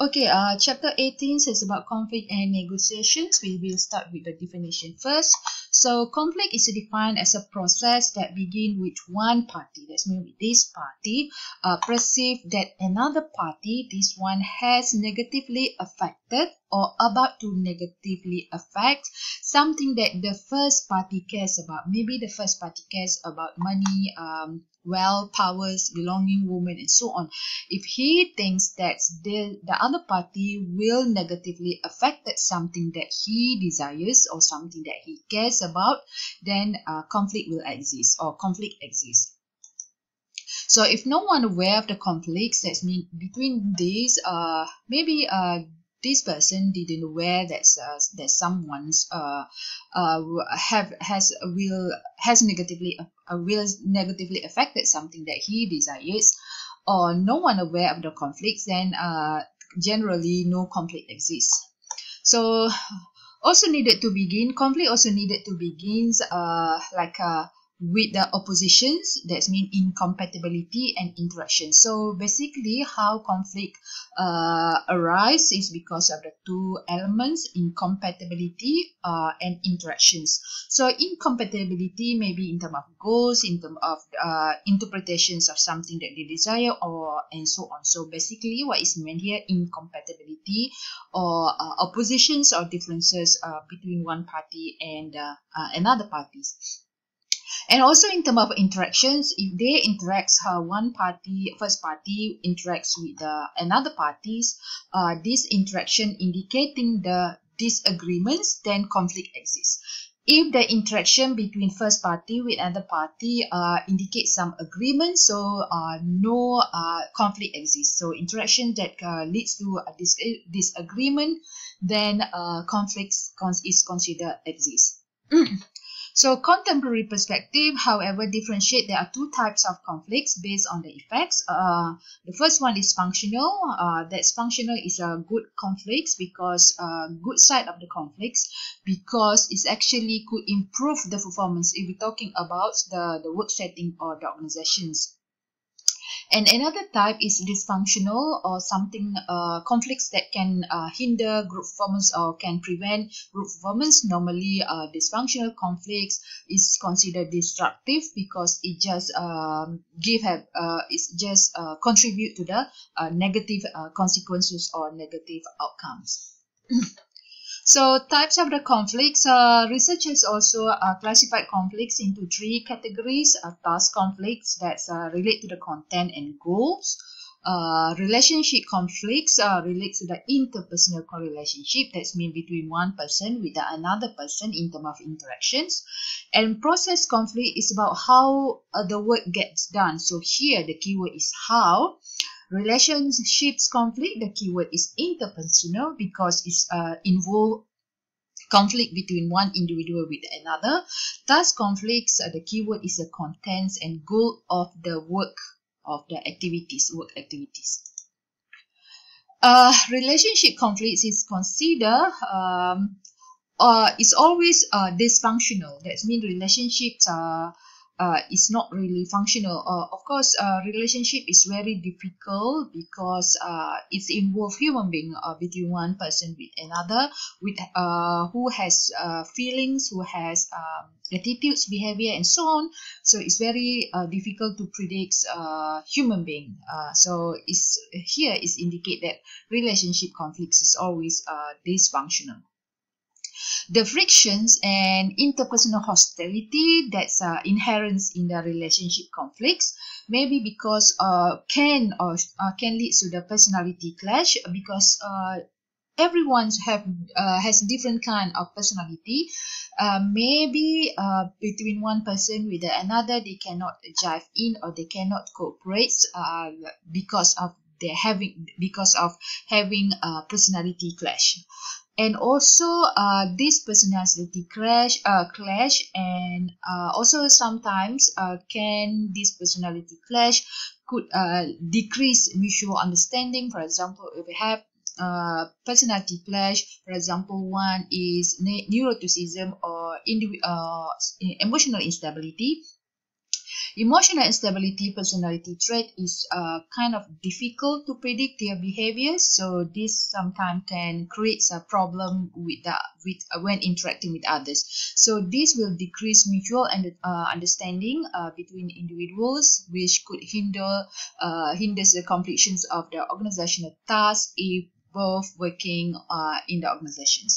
Okay, uh, chapter 18 says about conflict and negotiations. We will start with the definition first. So, conflict is defined as a process that begins with one party, that's mean this party, uh, perceive that another party, this one has negatively affected or about to negatively affect something that the first party cares about. Maybe the first party cares about money, um, wealth, powers, belonging, women, and so on. If he thinks that the, the other party will negatively affect something that he desires or something that he cares about, then uh, conflict will exist or conflict exists. So if no one aware of the conflicts that's mean between these, uh, maybe uh, this person didn't aware that uh, that someone's uh, uh have has will has negatively uh, will negatively affected something that he desires or no one aware of the conflicts then uh, generally no conflict exists so also needed to begin conflict also needed to begins uh, like uh, with the oppositions that's mean incompatibility and interaction. So basically how conflict uh, arise is because of the two elements incompatibility uh, and interactions. So incompatibility maybe in terms of goals in terms of uh, interpretations of something that they desire or and so on. So basically what is meant here incompatibility or uh, oppositions or differences uh, between one party and uh, another parties and also in terms of interactions if they interact uh, one party first party interacts with the another parties uh, this interaction indicating the disagreements then conflict exists. If the interaction between first party with another party uh, indicates some agreement so uh, no uh, conflict exists. So interaction that uh, leads to a dis disagreement then uh, conflicts is considered exist So contemporary perspective, however, differentiate there are two types of conflicts based on the effects. Uh, the first one is functional. Uh, that's functional is a good conflicts because uh, good side of the conflicts because it's actually could improve the performance if we're talking about the, the work setting or the organizations. And another type is dysfunctional or something uh, conflicts that can uh, hinder group performance or can prevent group performance. Normally, uh, dysfunctional conflicts is considered destructive because it just um, give have uh, it just uh, contribute to the uh, negative uh, consequences or negative outcomes. So types of the conflicts, uh, researchers also uh, classified conflicts into three categories. Uh, task conflicts that uh, relate to the content and goals. Uh, relationship conflicts uh, relate to the interpersonal relationship that's mean between one person with another person in terms of interactions and process conflict is about how uh, the work gets done so here the keyword is how relationships conflict the keyword is interpersonal because it's uh, involve conflict between one individual with another. Thus conflicts uh, the keyword is the contents and goal of the work of the activities work activities. Uh, relationship conflicts is considered um, uh, it's always uh, dysfunctional. That means relationships are uh, is not really functional. Uh, of course, uh, relationship is very difficult because uh, it's involve human being uh, between one person with another, with uh, who has uh, feelings, who has um, attitudes, behavior, and so on. So it's very uh, difficult to predict uh, human being. Uh, so it's here is indicate that relationship conflicts is always uh, dysfunctional the frictions and interpersonal hostility that's uh, inherent in the relationship conflicts maybe because uh, can or uh, can lead to the personality clash because uh, everyone have uh, has different kind of personality. Uh, maybe uh, between one person with another they cannot jive in or they cannot cooperate uh, because of they having because of having a personality clash. And also uh, this personality clash uh, clash and uh, also sometimes uh, can this personality clash could uh, decrease mutual understanding. For example if we have uh, personality clash for example one is neuroticism or uh, emotional instability Emotional instability personality trait is uh, kind of difficult to predict their behaviors. So this sometimes can create a problem with the, with uh, when interacting with others. So this will decrease mutual and uh, understanding uh, between individuals, which could hinder uh, hinders the completions of the organizational tasks if both working uh, in the organizations.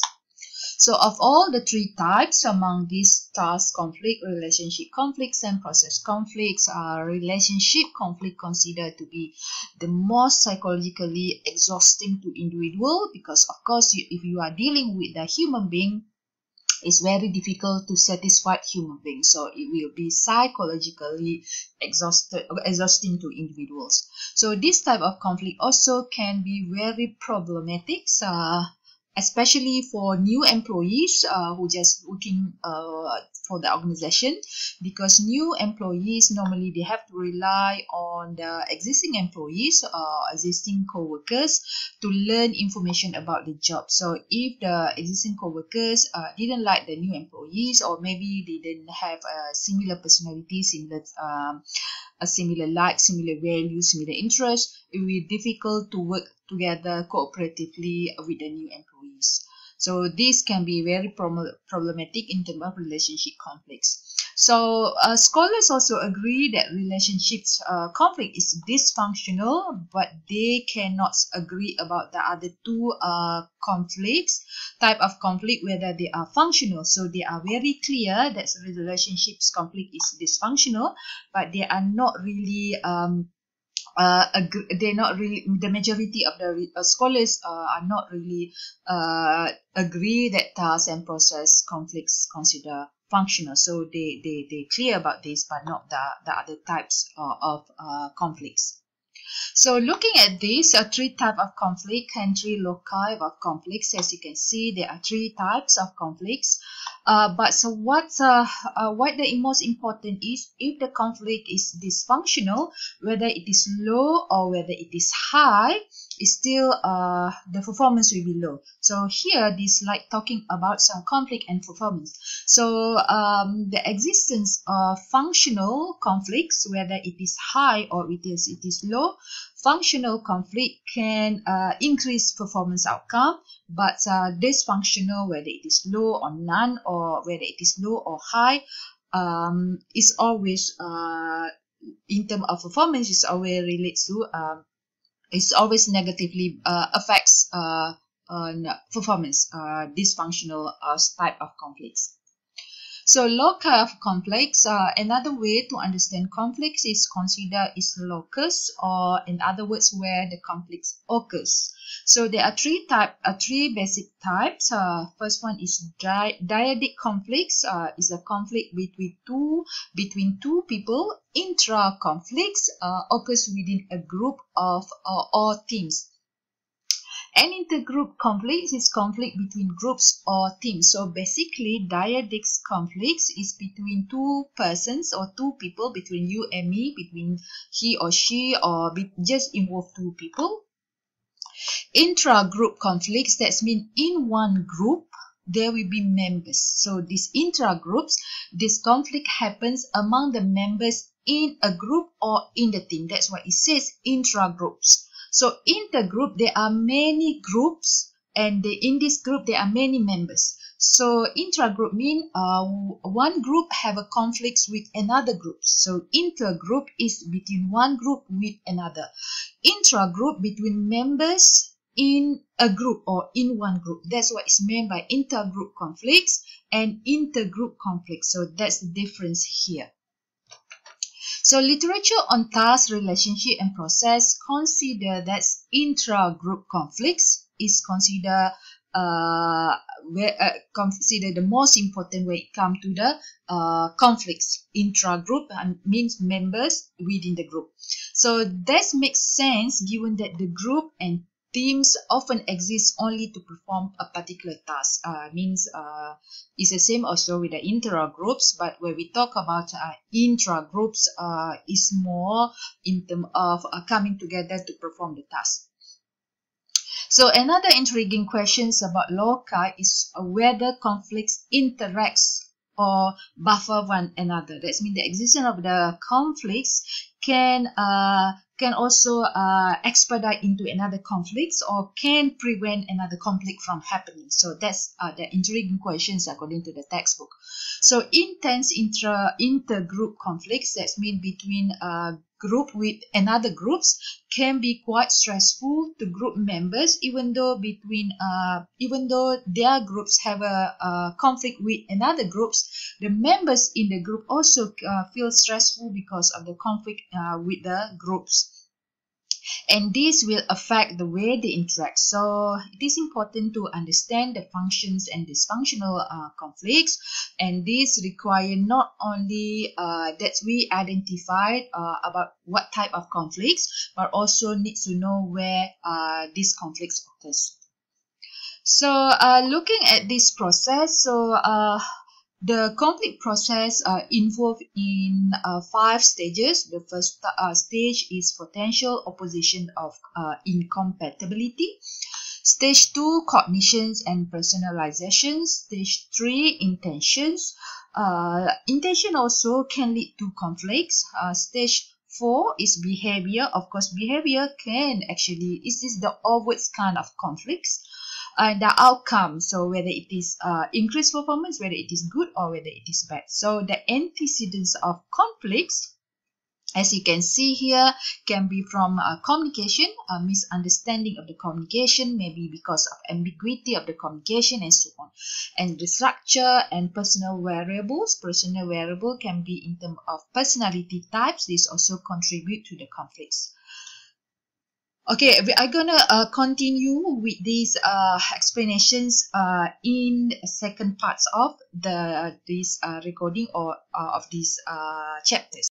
So of all the three types among these task conflict, relationship conflicts and process conflicts are relationship conflict considered to be the most psychologically exhausting to individual because of course you, if you are dealing with a human being it's very difficult to satisfy human beings. So it will be psychologically exhausted exhausting to individuals. So this type of conflict also can be very problematic uh, especially for new employees uh, who just working uh, for the organization because new employees normally they have to rely on the existing employees or uh, existing co-workers to learn information about the job. So if the existing co-workers uh, didn't like the new employees or maybe they didn't have a similar personality similar um, a similar like similar values similar interests it will be difficult to work together cooperatively with the new so this can be very problematic in terms of relationship conflicts. So uh, scholars also agree that relationships uh, conflict is dysfunctional, but they cannot agree about the other two uh, conflicts, type of conflict, whether they are functional. So they are very clear that relationships conflict is dysfunctional, but they are not really um, uh, they're not really the majority of the uh, scholars uh, are not really uh, agree that task and process conflicts consider functional. So they they they clear about this but not the the other types uh, of uh, conflicts so looking at this, uh, three type of conflict and three loci of conflicts. As you can see, there are three types of conflicts. Uh, but so what, uh, uh, what the most important is, if the conflict is dysfunctional, whether it is low or whether it is high, is still uh, the performance will be low. So here, this like talking about some conflict and performance. So um, the existence of functional conflicts, whether it is high or it is it is low, functional conflict can uh, increase performance outcome, but uh, dysfunctional, whether it is low or none, or whether it is low or high, um, is always uh, in terms of performance is always relates to um, it's always negatively uh, affects uh, performance, uh, dysfunctional uh, type of conflicts. So loci of conflicts, uh, another way to understand conflicts is consider its locus or in other words where the conflicts occurs. So there are three type, uh, three basic types. Uh, first one is di dyadic conflicts. Uh, is a conflict between two between two people. Intra conflicts uh, occurs within a group of uh, or teams. An intergroup conflict is conflict between groups or teams. So basically, dyadic conflicts is between two persons or two people, between you and me, between he or she, or just involve two people. Intra-group conflicts, that means in one group, there will be members. So these intra-groups, this conflict happens among the members in a group or in the team. That's why it says intra-groups. So in the group, there are many groups and in this group, there are many members. So intra-group mean uh, one group have a conflict with another group. So inter-group is between one group with another. Intra-group between members in a group or in one group. That's what is meant by intergroup conflicts and intergroup conflicts. So that's the difference here. So literature on task, relationship and process consider that intra-group conflicts is considered uh, where, uh, consider the most important when it comes to the uh, conflicts intra-group and means members within the group. So this makes sense given that the group and teams often exist only to perform a particular task. Uh, means uh, it's the same also with the intra groups, but when we talk about uh, intra groups, uh, is more in terms of uh, coming together to perform the task. So another intriguing questions about loci is whether conflicts interacts or buffer one another. That means the existence of the conflicts can uh, can also uh, expedite into another conflicts or can prevent another conflict from happening. So that's uh, the intriguing questions according to the textbook. So intense intra intergroup conflicts that's mean between uh, group with another groups can be quite stressful to group members even though between uh, even though their groups have a, a conflict with another groups the members in the group also uh, feel stressful because of the conflict uh, with the groups and this will affect the way they interact. So it is important to understand the functions and dysfunctional uh, conflicts and this require not only uh, that we identified uh, about what type of conflicts but also need to know where uh, these conflicts occurs. So uh, looking at this process, so uh, the conflict process uh, involved in uh, five stages. The first uh, stage is potential opposition of uh, incompatibility. Stage 2, cognitions and personalizations. Stage 3, intentions. Uh, intention also can lead to conflicts. Uh, stage 4 is behavior. Of course, behavior can actually, is this the overt kind of conflicts and the outcome. So whether it is uh, increased performance whether it is good or whether it is bad. So the antecedents of conflicts as you can see here can be from uh, communication a misunderstanding of the communication maybe because of ambiguity of the communication and so on. And the structure and personal variables personal variable can be in terms of personality types. This also contribute to the conflicts Okay, we are gonna uh, continue with these uh, explanations uh, in second parts of the this uh, recording or uh, of these uh, chapters.